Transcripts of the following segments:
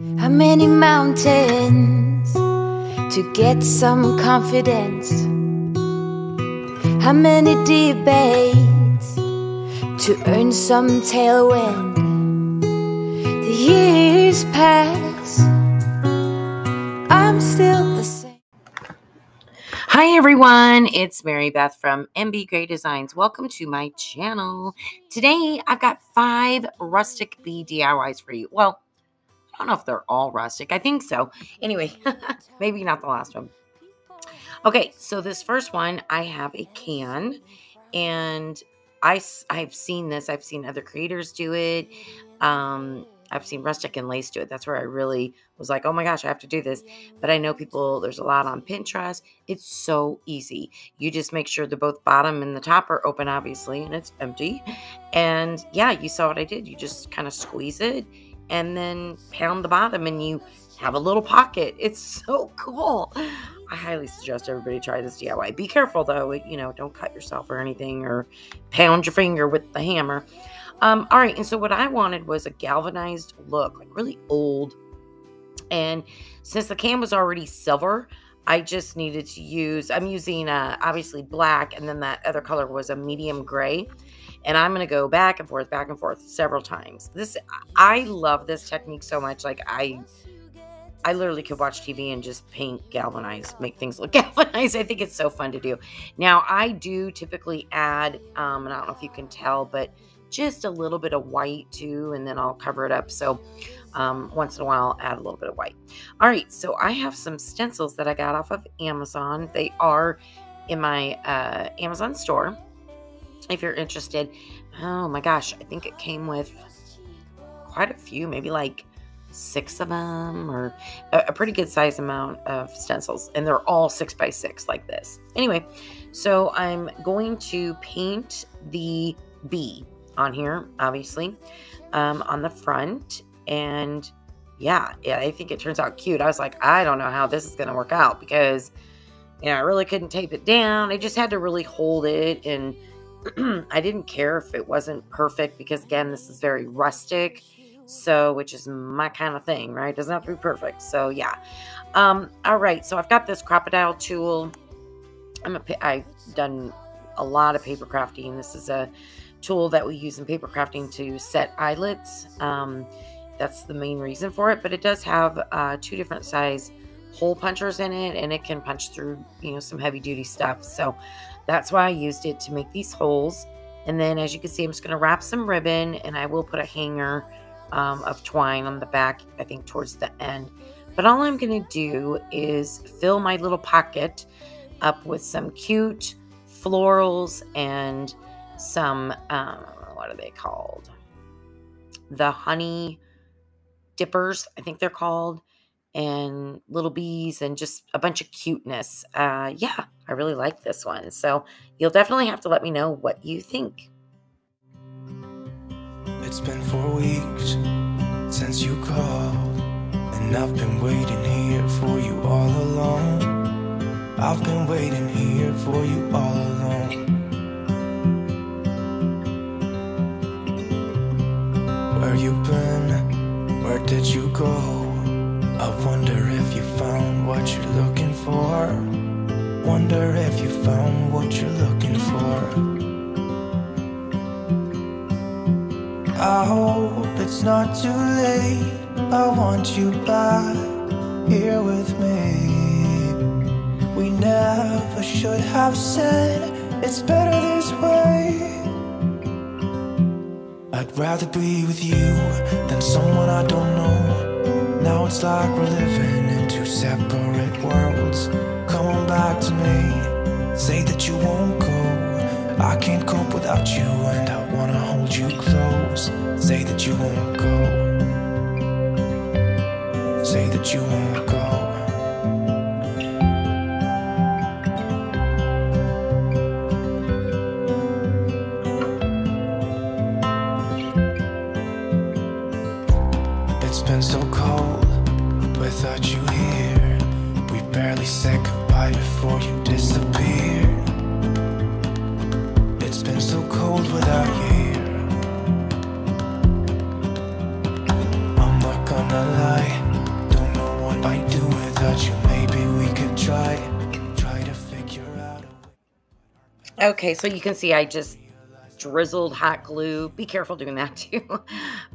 How many mountains to get some confidence? How many debates to earn some tailwind? The years pass, I'm still the same. Hi everyone, it's Mary Beth from MB Gray Designs. Welcome to my channel. Today I've got five rustic bee DIYs for you. Well, I don't know if they're all rustic. I think so. Anyway, maybe not the last one. Okay, so this first one, I have a can and I, I've seen this. I've seen other creators do it. Um, I've seen Rustic and Lace do it. That's where I really was like, oh my gosh, I have to do this. But I know people, there's a lot on Pinterest. It's so easy. You just make sure the both bottom and the top are open, obviously, and it's empty. And yeah, you saw what I did. You just kind of squeeze it and then pound the bottom and you have a little pocket. It's so cool. I highly suggest everybody try this DIY. Be careful though, you know, don't cut yourself or anything or pound your finger with the hammer. Um, all right, and so what I wanted was a galvanized look, like really old. And since the can was already silver, I just needed to use, I'm using uh, obviously black, and then that other color was a medium gray. And I'm going to go back and forth, back and forth several times. This, I love this technique so much. Like, I, I literally could watch TV and just paint galvanized, make things look galvanized. I think it's so fun to do. Now, I do typically add, um, and I don't know if you can tell, but just a little bit of white too, and then I'll cover it up. So um, once in a while, add a little bit of white. All right, so I have some stencils that I got off of Amazon. They are in my uh, Amazon store. If you're interested, oh my gosh, I think it came with quite a few, maybe like six of them or a, a, pretty good size amount of stencils and they're all six by six like this anyway so i'm going to paint the b on here, obviously, um, on the front. And yeah, yeah, I think it turns out cute. I was like, I don't know how this is going to work out because, you know, I really couldn't tape it down. I just had to really hold it. And I didn't care if it wasn't perfect because, again, this is very rustic. So, which is my kind of thing, right? It doesn't have to be perfect. So, yeah. Um, all right. So, I've got this Crop-A-Dile tool. I'm a, I've done a lot of paper crafting. This is a tool that we use in paper crafting to set eyelets. Um, that's the main reason for it, but it does have uh, two different size hole punchers in it and it can punch through, you know, some heavy duty stuff. So that's why I used it to make these holes. And then as you can see, I'm just going to wrap some ribbon and I will put a hanger um, of twine on the back, I think towards the end. But all I'm going to do is fill my little pocket up with some cute florals and some, um, what are they called? The honey dippers, I think they're called, and little bees and just a bunch of cuteness. Uh, yeah, I really like this one. So you'll definitely have to let me know what you think. It's been four weeks since you called, and I've been waiting here for you all along. I've been waiting here for you all along. Where you been? Where did you go? I wonder if you found what you're looking for. Wonder if you found what you're looking for. I hope it's not too late. I want you back here with me. We never should have said it's better this way. I'd rather be with you than someone I don't know. Now it's like we're living in two separate worlds. Come on back to me, say that you won't go. I can't cope without you, and I wanna hold you close. Say that you won't go. Say that you won't Okay, so you can see I just drizzled hot glue. Be careful doing that too.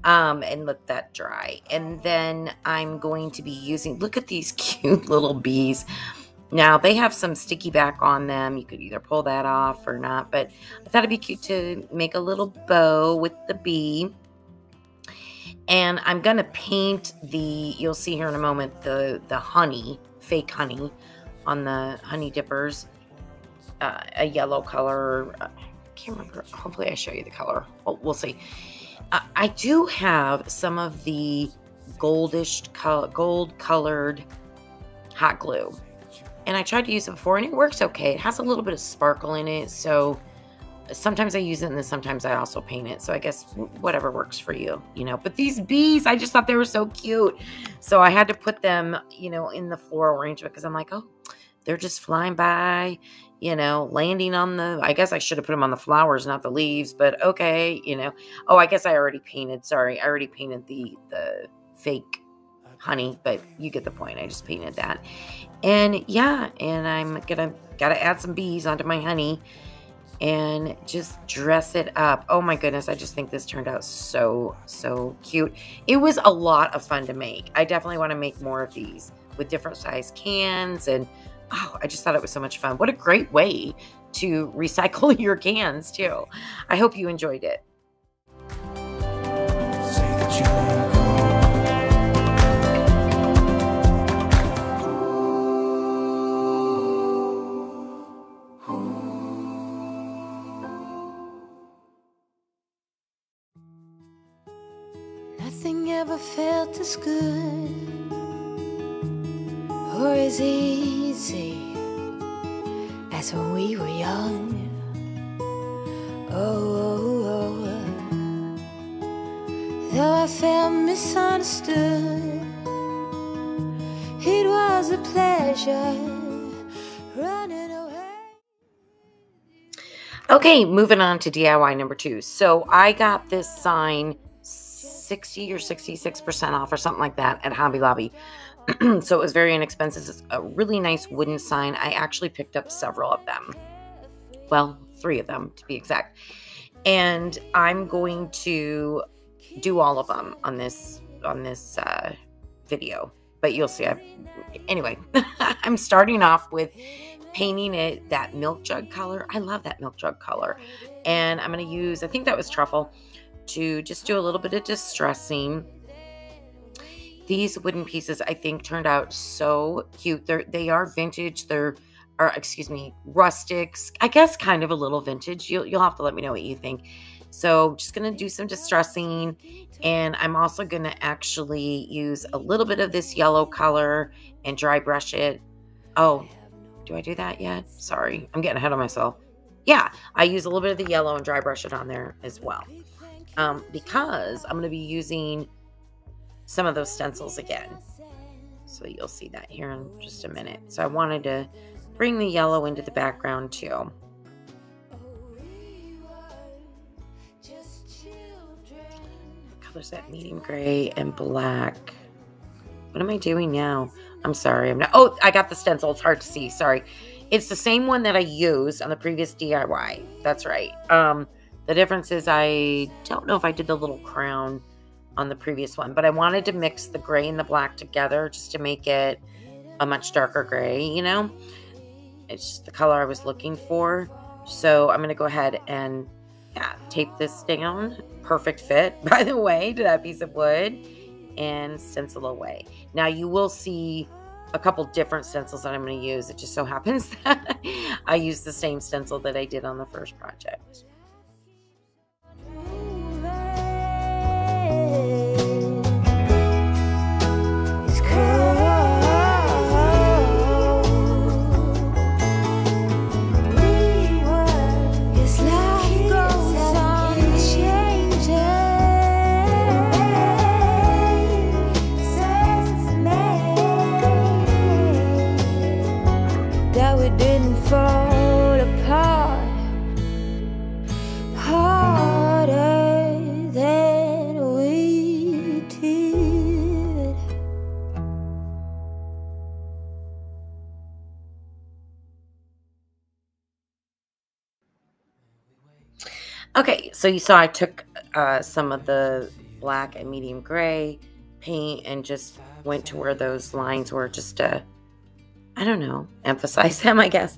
um, and let that dry. And then I'm going to be using, look at these cute little bees. Now they have some sticky back on them. You could either pull that off or not, but I thought it'd be cute to make a little bow with the bee. And I'm gonna paint the, you'll see here in a moment, the, the honey, fake honey on the honey dippers, uh, a yellow color. I can't remember. Hopefully I show you the color. Well, we'll see. Uh, I do have some of the goldish, co- gold colored hot glue and I tried to use it before and it works okay. It has a little bit of sparkle in it. So sometimes I use it and then sometimes I also paint it. So I guess whatever works for you, you know. But these bees, I just thought they were so cute. So I had to put them, you know, in the floral arrangement because I'm like, oh, they're just flying by, you know, landing on the, I guess I should have put them on the flowers, not the leaves, but okay, you know. Oh, I guess I already painted, sorry. I already painted the, the fake honey, but you get the point. I just painted that. And yeah, and I'm gonna gotta add some bees onto my honey and just dress it up. Oh my goodness, I just think this turned out so, so cute. It was a lot of fun to make. I definitely want to make more of these with different size cans and oh, I just thought it was so much fun. What a great way to recycle your cans too. I hope you enjoyed it. Nothing ever felt as good or as easy as when we were young. Oh, oh, oh. though I felt misunderstood, it was a pleasure running away. Okay, moving on to DIY number two. So I got this sign 60 or 66% off or something like that at Hobby Lobby. so it was very inexpensive. It's a really nice wooden sign. I actually picked up several of them. Well, three of them to be exact. And I'm going to do all of them on this on this uh, video. But you'll see. I, anyway, I'm starting off with painting it that milk jug color. I love that milk jug color. And I'm going to use, I think that was truffle to just do a little bit of distressing. These wooden pieces I think turned out so cute. They're they are vintage. They're or excuse me, rustics. I guess kind of a little vintage. You'll you'll have to let me know what you think. So just gonna do some distressing and I'm also gonna actually use a little bit of this yellow color and dry brush it. Oh, do I do that yet? Sorry, I'm getting ahead of myself. Yeah, I use a little bit of the yellow and dry brush it on there as well um, because I'm going to be using some of those stencils again. So you'll see that here in just a minute. So I wanted to bring the yellow into the background too. Colors that medium gray and black. What am I doing now? I'm sorry. I'm not. Oh, I got the stencil. It's hard to see. Sorry. It's the same one that I used on the previous DIY. That's right. Um, the difference is I don't know if I did the little crown on the previous one, but I wanted to mix the gray and the black together just to make it a much darker gray, you know? It's just the color I was looking for. So I'm going to go ahead and yeah, tape this down. Perfect fit, by the way, to that piece of wood and stencil away. Now you will see a couple different stencils that I'm going to use. It just so happens that I use the same stencil that I did on the first project. So you saw I took uh, some of the black and medium gray paint and just went to where those lines were just to, I don't know, emphasize them, I guess.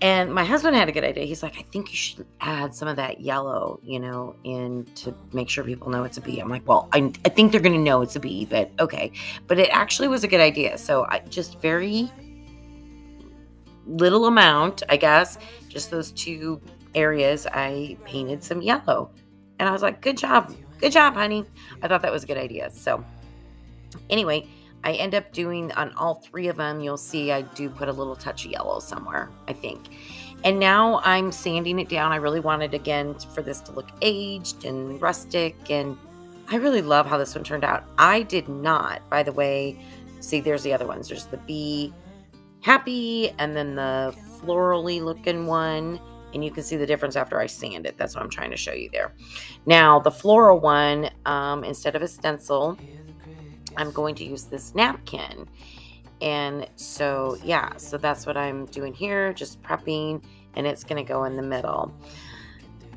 And my husband had a good idea. He's like, I think you should add some of that yellow, you know, in to make sure people know it's a bee. I'm like, well, I, I think they're going to know it's a bee, but okay. But it actually was a good idea. So I just very little amount, I guess, just those two areas, I painted some yellow. And I was like, good job. Good job, honey. I thought that was a good idea. So, anyway, I end up doing on all three of them. You'll see I do put a little touch of yellow somewhere, I think. And now I'm sanding it down. I really wanted, again, for this to look aged and rustic. And I really love how this one turned out. I did not, by the way, see, there's the other ones. There's the bee happy and then the florally looking one and you can see the difference after I sand it. That's what I'm trying to show you there. Now, the floral one, um, instead of a stencil, I'm going to use this napkin. And so, yeah, so that's what I'm doing here, just prepping, and it's going to go in the middle.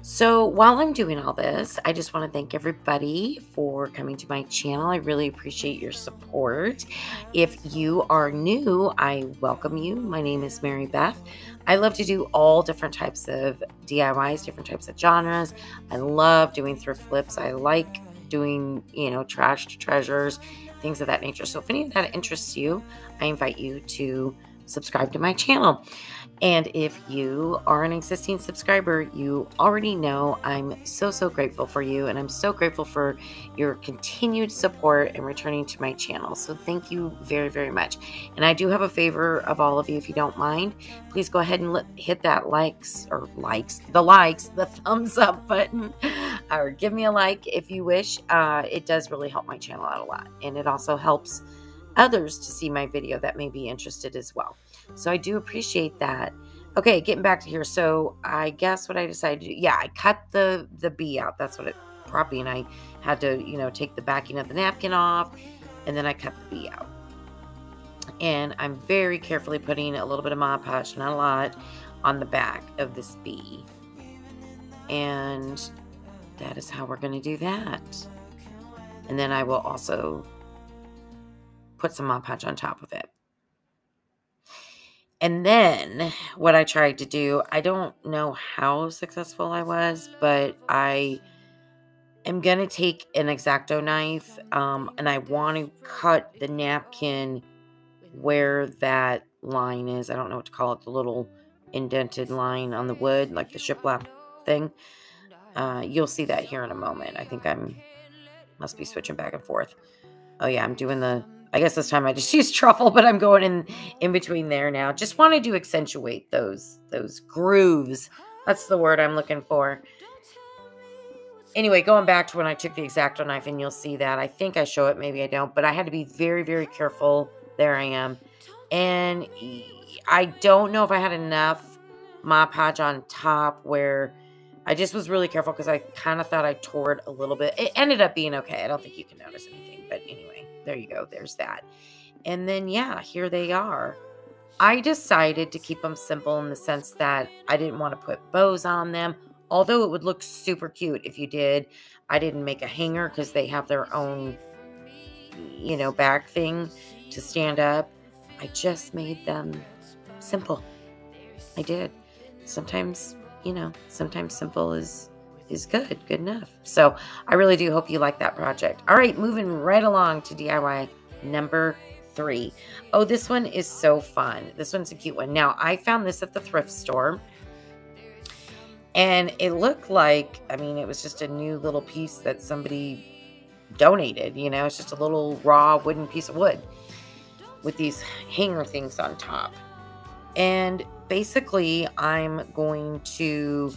So while I'm doing all this, I just want to thank everybody for coming to my channel. I really appreciate your support. If you are new, I welcome you. My name is Mary Beth. I love to do all different types of DIYs, different types of genres. I love doing thrift flips. I like doing, you know, trash to treasures, things of that nature. So if any of that interests you, I invite you to subscribe to my channel. And if you are an existing subscriber, you already know I'm so, so grateful for you. And I'm so grateful for your continued support and returning to my channel. So thank you very, very much. And I do have a favor of all of you, if you don't mind, please go ahead and hit that likes or likes, the likes, the thumbs up button, or give me a like if you wish. Uh, it does really help my channel out a lot. And it also helps others to see my video that may be interested as well. So I do appreciate that. Okay, getting back to here. So I guess what I decided to do, yeah, I cut the the bee out. That's what it probably, and I had to, you know, take the backing of the napkin off, and then I cut the bee out. And I'm very carefully putting a little bit of Mod Podge, not a lot, on the back of this bee. And that is how we're going to do that. And then I will also put some Mod Podge on top of it. And then what I tried to do, I don't know how successful I was, but I am going to take an X-Acto knife um, and I want to cut the napkin where that line is. I don't know what to call it, the little indented line on the wood, like the shiplap thing. Uh, you'll see that here in a moment. I think I'm, must be switching back and forth. Oh yeah, I'm doing the I guess this time I just used truffle, but I'm going in in between there now. Just wanted to accentuate those those grooves. That's the word I'm looking for. Anyway, going back to when I took the X-Acto knife, and you'll see that. I think I show it, maybe I don't, but I had to be very, very careful. There I am. And I don't know if I had enough Mod Podge on top where I just was really careful because I kind of thought I tore it a little bit. It ended up being okay. I don't think you can notice anything, but anyway there you go. There's that. And then, yeah, here they are. I decided to keep them simple in the sense that I didn't want to put bows on them, although it would look super cute if you did. I didn't make a hanger because they have their own, you know, back thing to stand up. I just made them simple. I did. Sometimes, you know, sometimes simple is is good, good enough. So I really do hope you like that project. All right, moving right along to DIY number three. Oh, this one is so fun. This one's a cute one. Now, I found this at the thrift store. And it looked like, I mean, it was just a new little piece that somebody donated. You know, it's just a little raw wooden piece of wood with these hanger things on top. And basically, I'm going to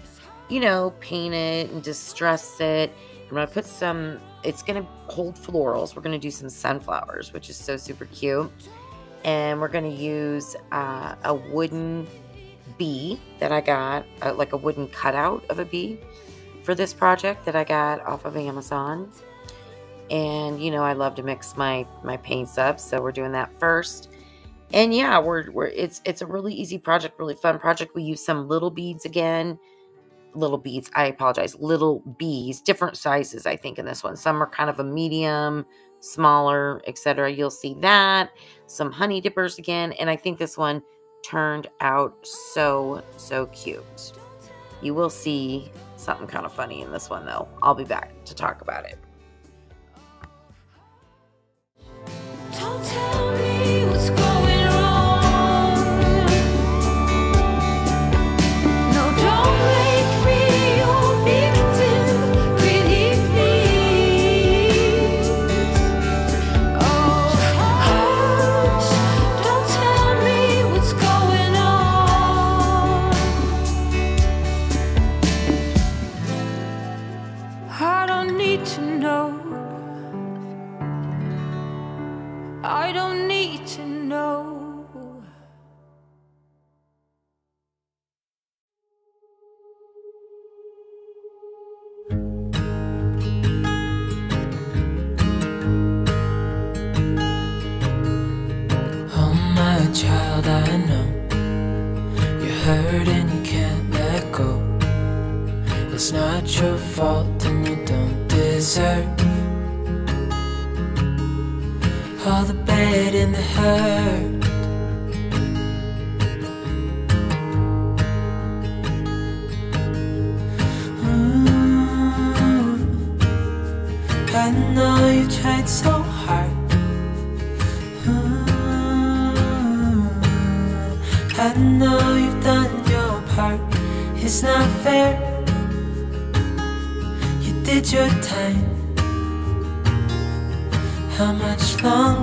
you know, paint it and distress it. I'm going to put some, it's going to hold florals. We're going to do some sunflowers, which is so super cute. And we're going to use uh, a wooden bee that I got, uh, like a wooden cutout of a bee for this project that I got off of Amazon. And, you know, I love to mix my, my paints up. So we're doing that first. And yeah, we're, we're, it's, it's a really easy project, really fun project. We use some little beads again little beads. I apologize. Little bees, different sizes, I think, in this one. Some are kind of a medium, smaller, etc. You'll see that. Some honey dippers again. And I think this one turned out so, so cute. You will see something kind of funny in this one, though. I'll be back to talk about it. Fault and you don't deserve all the bad and the hurt.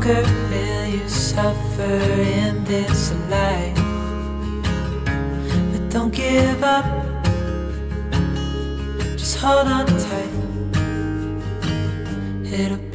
Longer will you suffer in this life? But don't give up. Just hold on tight. It'll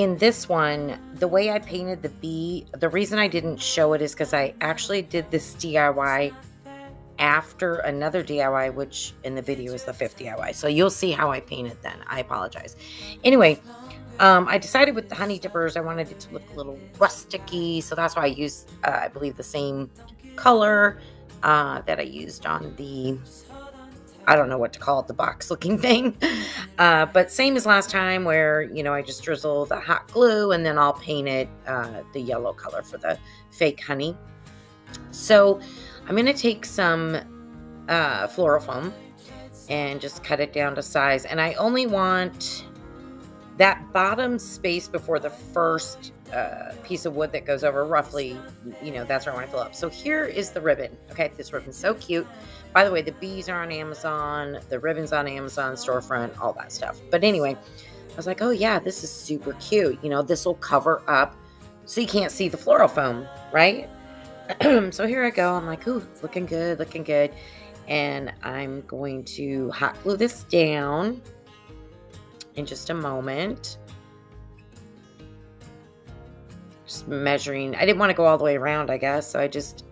in this one, the way I painted the bee, the reason I didn't show it is because I actually did this DIY after another DIY, which in the video is the fifth DIY. So you'll see how I painted then. I apologize. Anyway, um, I decided with the honey dippers, I wanted it to look a little rusticy. So that's why I used, uh, I believe, the same color uh, that I used on the I don't know what to call it, the box looking thing. Uh, but same as last time where, you know, I just drizzle the hot glue and then I'll paint it uh, the yellow color for the fake honey. So I'm going to take some uh, floral foam and just cut it down to size. And I only want that bottom space before the first uh, piece of wood that goes over roughly, you know, that's where I want to fill up. So here is the ribbon. Okay, this ribbon's so cute. By the way, the bees are on Amazon, the ribbon's on Amazon storefront, all that stuff. But anyway, I was like, oh yeah, this is super cute. You know, this will cover up so you can't see the floral foam, right? so here I go. I'm like, ooh, it's looking good, looking good. And I'm going to hot glue this down in just a moment. Just measuring. I didn't want to go all the way around, I guess. So I just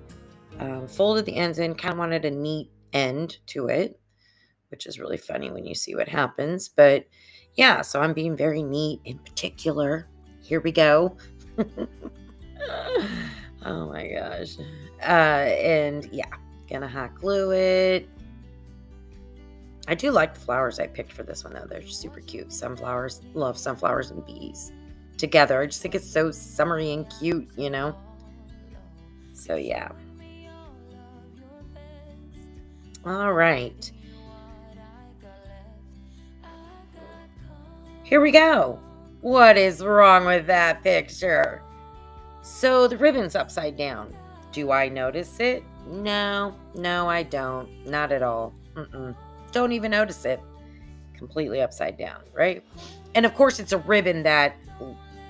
um, folded the ends in, kind of wanted a neat end to it, which is really funny when you see what happens. But yeah, so I'm being very neat in particular. Here we go. oh my gosh. Uh, and yeah, gonna hot glue it. I do like the flowers I picked for this one though. They're super cute. Sunflowers, love sunflowers and bees together. I just think it's so summery and cute, you know? So yeah. All right. Here we go. What is wrong with that picture? So the ribbon's upside down. Do I notice it? No, no, I don't. Not at all. Mm-mm. Don't even notice it. Completely upside down, right? And of course, it's a ribbon that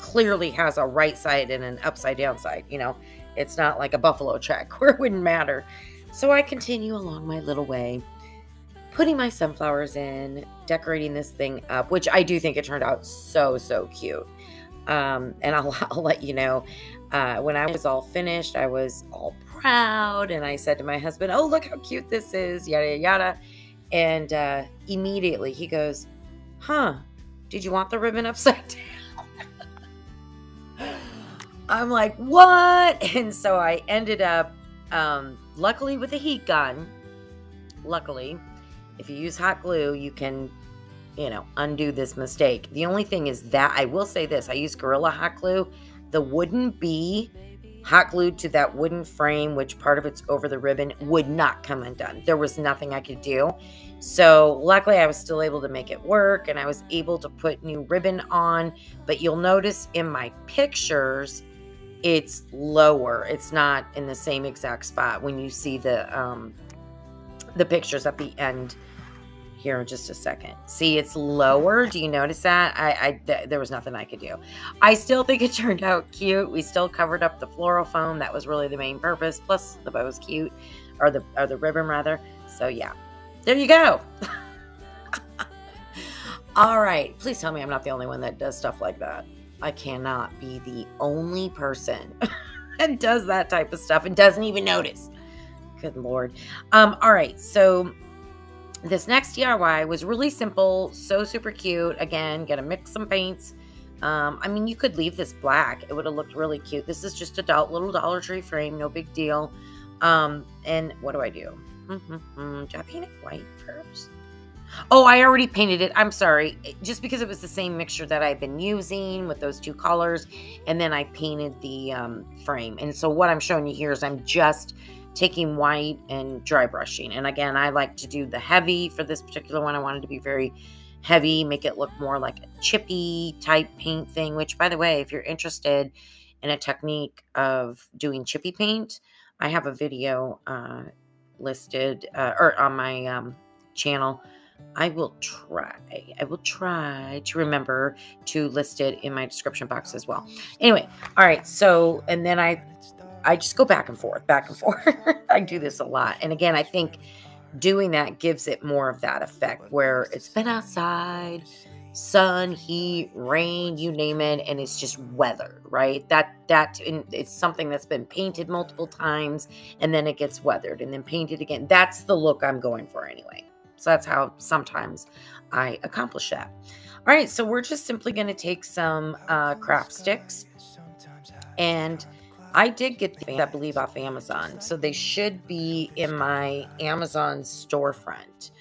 clearly has a right side and an upside down side. You know, it's not like a buffalo check where it wouldn't matter. So I continue along my little way, putting my sunflowers in, decorating this thing up, which I do think it turned out so, so cute. Um, and I'll, I'll let you know uh, when I was all finished, I was all proud. And I said to my husband, Oh, look how cute this is, yada, yada. And uh, immediately he goes, Huh, did you want the ribbon upside down? I'm like, What? And so I ended up, um, luckily, with a heat gun. Luckily, if you use hot glue, you can, you know, undo this mistake. The only thing is that I will say this I use Gorilla Hot Glue the wooden bee hot glued to that wooden frame, which part of it's over the ribbon, would not come undone. There was nothing I could do. So, luckily, I was still able to make it work and I was able to put new ribbon on. But you'll notice in my pictures, it's lower. It's not in the same exact spot when you see the um, the pictures at the end here in just a second. See, it's lower. Do you notice that? I, I th- there was nothing I could do. I still think it turned out cute. We still covered up the floral foam. That was really the main purpose. Plus, the bow is cute, or the or the ribbon rather. So yeah, there you go. All right. Please tell me I'm not the only one that does stuff like that. I cannot be the only person that does that type of stuff and doesn't even notice. Good lord. Um. All right. So this next DIY was really simple, so super cute. Again, gonna mix some paints. Um, I mean, you could leave this black. It would have looked really cute. This is just a do- little Dollar Tree frame, no big deal. Um, and what do I do? Mm-hmm. Do I paint it white first? Oh, I already painted it. I'm sorry. Just because it was the same mixture that I've been using with those two colors. And then I painted the um, frame. And so what I'm showing you here is I'm just taking white and dry brushing. And again, I like to do the heavy for this particular one. I wanted to be very heavy, make it look more like a chippy type paint thing, which by the way, if you're interested in a technique of doing chippy paint, I have a video uh, listed uh, or on my um, channel. I will try. I will try to remember to list it in my description box as well. Anyway, all right. So, and then I I just go back and forth, back and forth. I do this a lot. And again, I think doing that gives it more of that effect where it's been outside, sun, heat, rain, you name it, and it's just weathered, right? That that it's something that's been painted multiple times and then it gets weathered and then painted again. That's the look I'm going for anyway. So that's how sometimes I accomplish that. All right, so we're just simply going to take some uh, craft sticks and I did get these, I believe, off Amazon. So they should be in my Amazon storefront.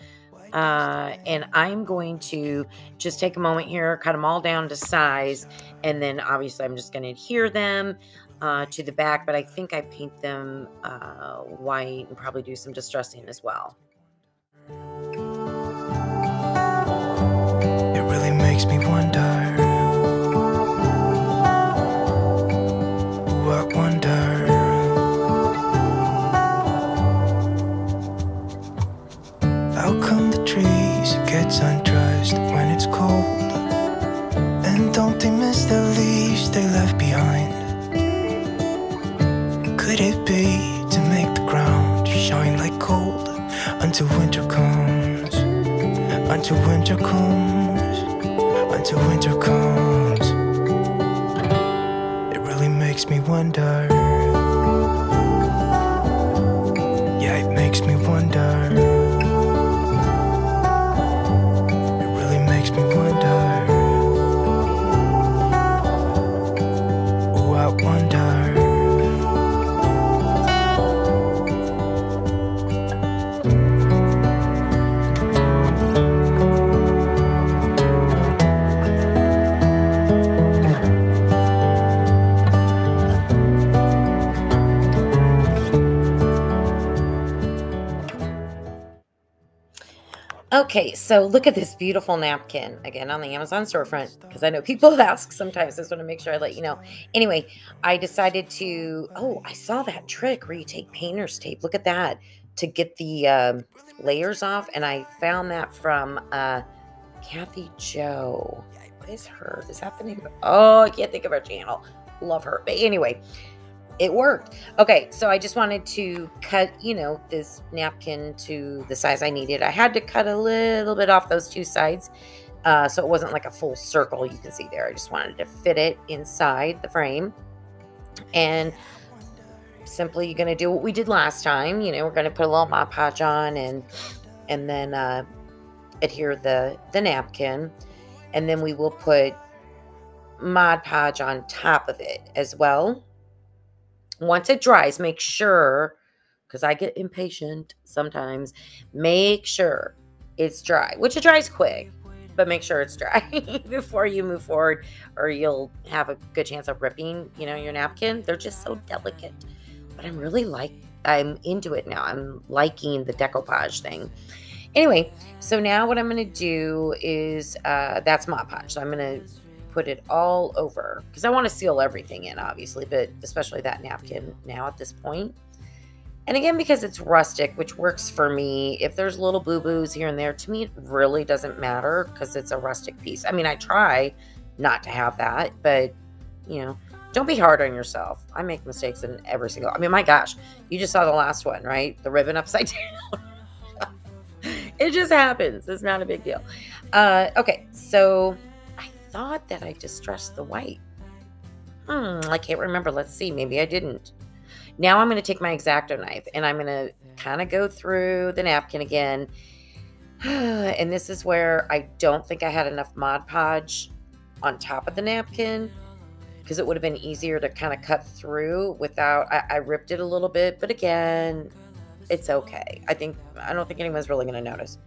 Uh, and I'm going to just take a moment here, cut them all down to size, and then obviously I'm just going to adhere them uh, to the back, but I think I paint them uh, white and probably do some distressing as well. Winter comes, until winter comes. It really makes me wonder. Okay, so look at this beautiful napkin again on the Amazon storefront because I know people ask sometimes. I just want to make sure I let you know. Anyway, I decided to. Oh, I saw that trick where you take painter's tape. Look at that to get the um, layers off, and I found that from uh, Kathy Joe. what is her? Is that the name? Of, oh, I can't think of her channel. Love her. But anyway, it worked. Okay, so I just wanted to cut, you know, this napkin to the size I needed. I had to cut a little bit off those two sides. Uh, so it wasn't like a full circle you can see there. I just wanted to fit it inside the frame. And simply going to do what we did last time. You know, we're going to put a little Mod Podge on and and then uh, adhere the, the napkin. And then we will put Mod Podge on top of it as well. Once it dries, make sure, because I get impatient sometimes, make sure it's dry, which it dries quick, but make sure it's dry before you move forward or you'll have a good chance of ripping, you know, your napkin. They're just so delicate. But I'm really like, I'm into it now. I'm liking the decoupage thing. Anyway, so now what I'm going to do is, uh, that's Mod Podge. So I'm going to put it all over because I want to seal everything in, obviously, but especially that napkin now at this point. And again, because it's rustic, which works for me, if there's little boo boos here and there, to me, it really doesn't matter because it's a rustic piece. I mean, I try not to have that, but you know, don't be hard on yourself. I make mistakes in every single. I mean, my gosh, you just saw the last one, right? The ribbon upside down. it just happens. It's not a big deal. Uh, okay, so thought that I distressed the white. Hmm, I can't remember. Let's see. Maybe I didn't. Now I'm going to take my X-Acto knife and I'm going to kind of go through the napkin again. and this is where I don't think I had enough Mod Podge on top of the napkin because it would have been easier to kind of cut through without, I, I ripped it a little bit, but again, it's okay. I think, I don't think anyone's really going to notice.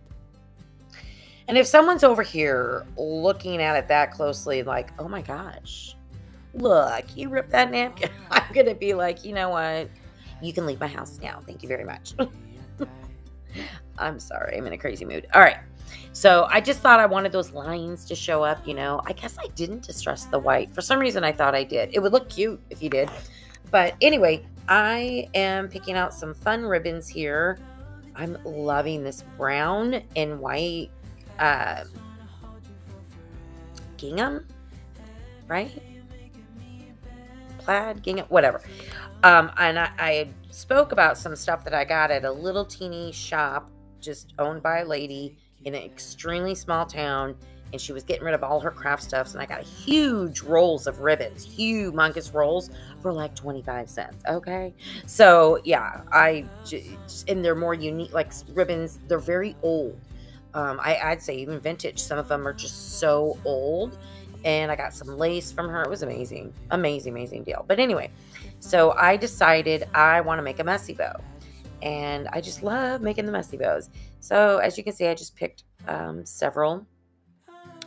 And if someone's over here looking at it that closely, like, oh my gosh, look, you ripped that napkin, I'm going to be like, you know what? You can leave my house now. Thank you very much. I'm sorry. I'm in a crazy mood. All right. So I just thought I wanted those lines to show up, you know. I guess I didn't distress the white. For some reason, I thought I did. It would look cute if you did. But anyway, I am picking out some fun ribbons here. I'm loving this brown and white uh, gingham, right? Plaid, gingham, whatever. Um, and I, I spoke about some stuff that I got at a little teeny shop just owned by a lady in an extremely small town and she was getting rid of all her craft stuffs and i got huge rolls of ribbons humongous rolls for like 25 cents okay so yeah i and they're more unique like ribbons they're very old um, I, I'd say even vintage. Some of them are just so old. And I got some lace from her. It was amazing. Amazing, amazing deal. But anyway, so I decided I want to make a messy bow. And I just love making the messy bows. So as you can see, I just picked um, several.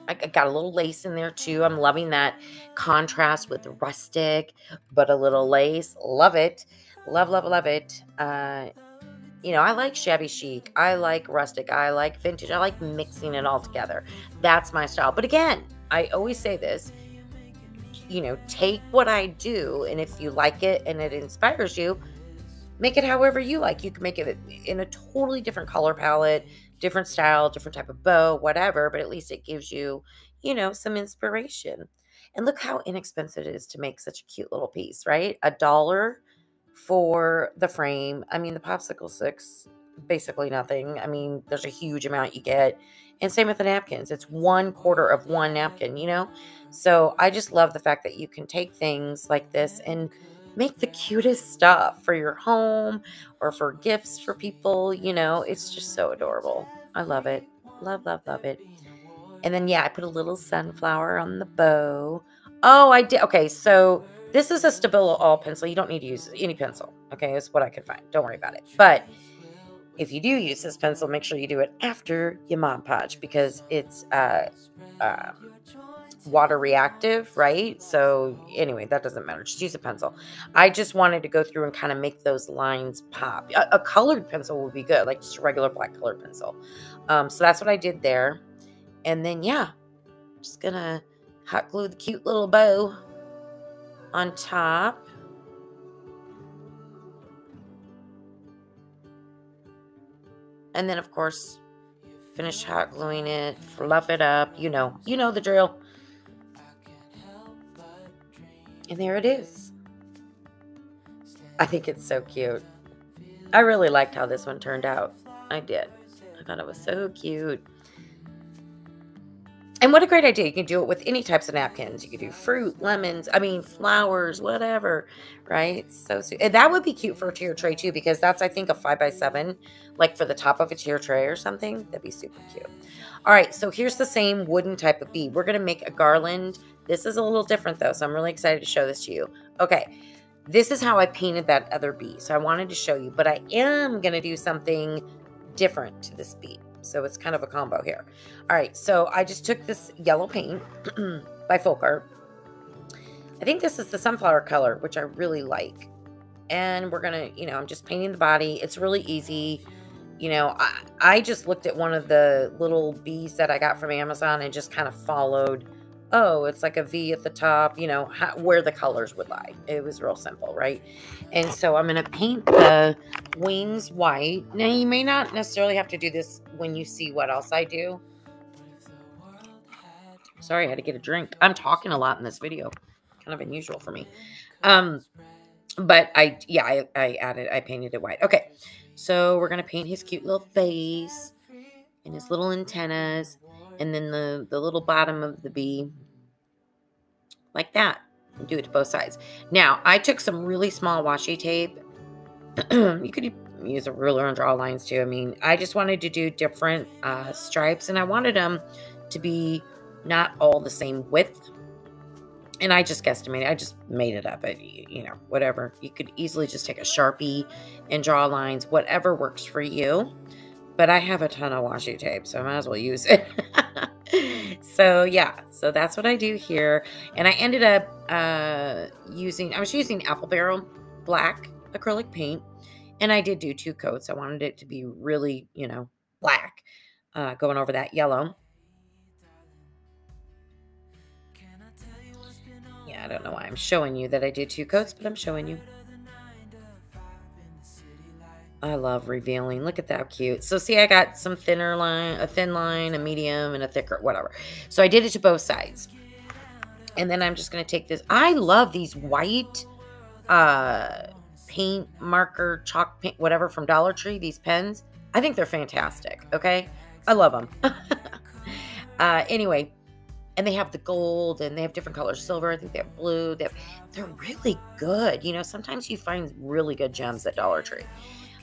I got a little lace in there too. I'm loving that contrast with rustic, but a little lace. Love it. Love, love, love it. Uh, you know, I like shabby chic. I like rustic. I like vintage. I like mixing it all together. That's my style. But again, I always say this you know, take what I do, and if you like it and it inspires you, make it however you like. You can make it in a totally different color palette, different style, different type of bow, whatever, but at least it gives you, you know, some inspiration. And look how inexpensive it is to make such a cute little piece, right? A dollar for the frame. I mean, the popsicle sticks, basically nothing. I mean, there's a huge amount you get. And same with the napkins. It's one quarter of one napkin, you know? So I just love the fact that you can take things like this and make the cutest stuff for your home or for gifts for people. You know, it's just so adorable. I love it. Love, love, love it. And then, yeah, I put a little sunflower on the bow. Oh, I did. Okay, so this is a Stabilo all pencil. You don't need to use any pencil. Okay, it's what I could find. Don't worry about it. But if you do use this pencil, make sure you do it after your Mod Podge because it's uh, um, water reactive, right? So anyway, that doesn't matter. Just use a pencil. I just wanted to go through and kind of make those lines pop. A, a colored pencil would be good, like just a regular black colored pencil. Um, so that's what I did there. And then, yeah, just gonna hot glue the cute little bow on top. And then, of course, finish hot gluing it, fluff it up. You know, you know the drill. And there it is. I think it's so cute. I really liked how this one turned out. I did. I thought it was so cute. And what a great idea. You can do it with any types of napkins. You could do fruit, lemons, I mean, flowers, whatever, right? So, that would be cute for a tier tray too, because that's, I think, a five by seven, like for the top of a tier tray or something. That'd be super cute. All right, so here's the same wooden type of bead. We're going to make a garland. This is a little different though, so I'm really excited to show this to you. Okay, this is how I painted that other bee. So I wanted to show you, but I am going to do something different to this bead. So it's kind of a combo here. All right, so I just took this yellow paint by Folk-Art. I think this is the sunflower color, which I really like. And we're going to, you know, I'm just painting the body. It's really easy. You know, I, I just looked at one of the little bees that I got from Amazon and just kind of followed oh, it's like a V at the top, you know, how, where the colors would lie. It was real simple, right? And so I'm going to paint the wings white. Now, you may not necessarily have to do this when you see what else I do. Sorry, I had to get a drink. I'm talking a lot in this video. Kind of unusual for me. Um, but I, yeah, I, I added, I painted it white. Okay, so we're going to paint his cute little face and his little antennas and then the, the little bottom of the bee like that. Do it to both sides. Now, I took some really small washi tape. you could use a ruler and draw lines too. I mean, I just wanted to do different uh, stripes and I wanted them to be not all the same width. And I just guesstimated, I just made it up. You know, whatever. You could easily just take a Sharpie and draw lines, whatever works for you. But I have a ton of washi tape, so I might as well use it. so yeah, so that's what I do here. And I ended up uh, using, I was using Apple Barrel black acrylic paint. And I did do two coats. I wanted it to be really, you know, black, uh, going over that yellow. Yeah, I don't know why I'm showing you that I did two coats, but I'm showing you. I love revealing. Look at that cute. So see, I got some thinner line, a thin line, a medium, and a thicker, whatever. So I did it to both sides. And then I'm just going to take this. I love these white uh, paint marker, chalk paint, whatever from Dollar Tree, these pens. I think they're fantastic. Okay. I love them. uh, anyway, and they have the gold and they have different colors silver i think they have blue they have, they're really good you know sometimes you find really good gems at dollar tree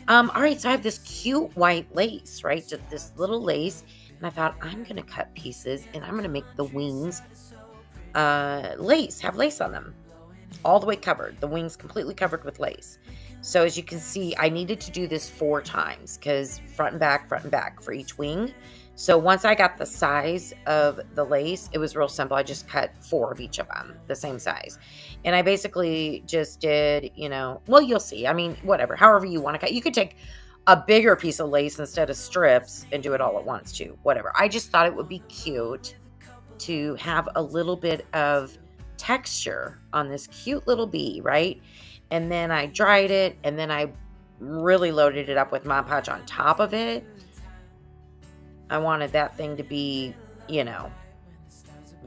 um, all right, so I have this cute white lace, right? Just this little lace. And I thought, I'm going to cut pieces and I'm going to make the wings uh, lace, have lace on them. All the way covered. The wings completely covered with lace. So as you can see, I needed to do this four times because front and back, front and back for each wing. So once I got the size of the lace, it was real simple. I just cut four of each of them, the same size. And I basically just did, you know, well, you'll see. I mean, whatever, however you want to cut. You could take a bigger piece of lace instead of strips and do it all at once too, whatever. I just thought it would be cute to have a little bit of texture on this cute little bee, right? And then I dried it and then I really loaded it up with Mod Podge on top of it I wanted that thing to be, you know,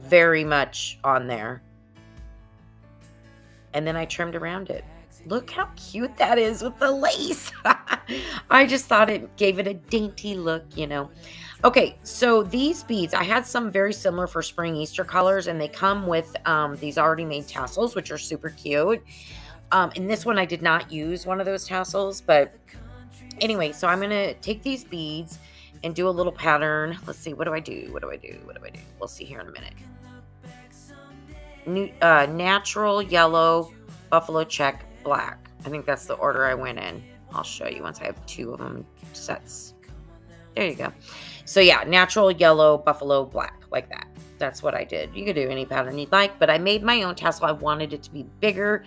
very much on there. And then I trimmed around it. Look how cute that is with the lace. I just thought it gave it a dainty look, you know. Okay, so these beads, I had some very similar for spring Easter colors, and they come with um, these already made tassels, which are super cute. Um, in this one, I did not use one of those tassels, but anyway, so I'm going to take these beads and do a little pattern. Let's see, what do I do? What do I do? What do I do? We'll see here in a minute. New, uh, natural yellow, buffalo check, black. I think that's the order I went in. I'll show you once I have two of them sets. There you go. So yeah, natural yellow, buffalo, black, like that. That's what I did. You could do any pattern you'd like, but I made my own tassel. I wanted it to be bigger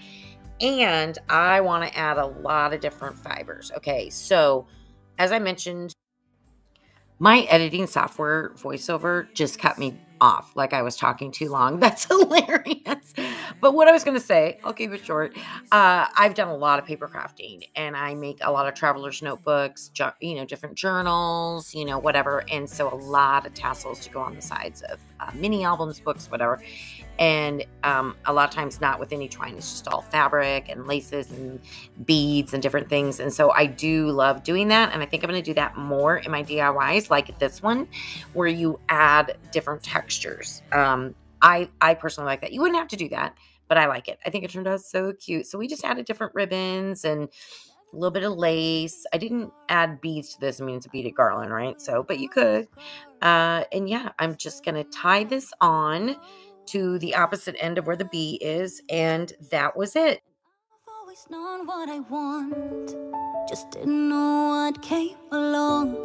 and I want to add a lot of different fibers. Okay, so as I mentioned, my editing software voiceover just cut me off like I was talking too long. That's hilarious. But what I was going to say, I'll keep it short. Uh, I've done a lot of paper crafting and I make a lot of traveler's notebooks, you know, different journals, you know, whatever. And so a lot of tassels to go on the sides of uh, mini albums, books, whatever and um, a lot of times not with any twine it's just all fabric and laces and beads and different things and so i do love doing that and i think i'm going to do that more in my diys like this one where you add different textures um, i i personally like that you wouldn't have to do that but i like it i think it turned out so cute so we just added different ribbons and a little bit of lace. I didn't add beads to this. I mean, it's a beaded garland, right? So, but you could. Uh, and yeah, I'm just going to tie this on to the opposite end of where the bee is, and that was it. I've always known what I want, just didn't know what came along.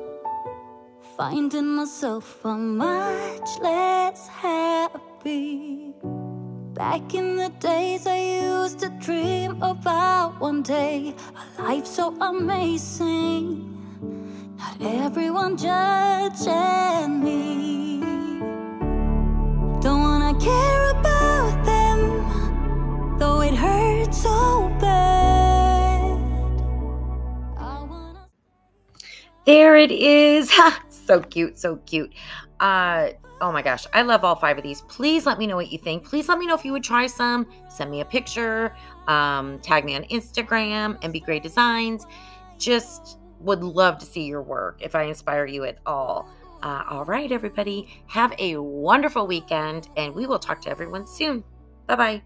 Finding myself a much less happy. Back in the days, I used to dream about one day a life so amazing. Not everyone judging me. Care about them, though it hurts so bad. Wanna. There it is. so cute, so cute. Uh oh my gosh, I love all five of these. Please let me know what you think. Please let me know if you would try some. Send me a picture. Um, tag me on Instagram MBGray Designs. Just would love to see your work if I inspire you at all. Uh, all right, everybody, have a wonderful weekend, and we will talk to everyone soon. Bye bye.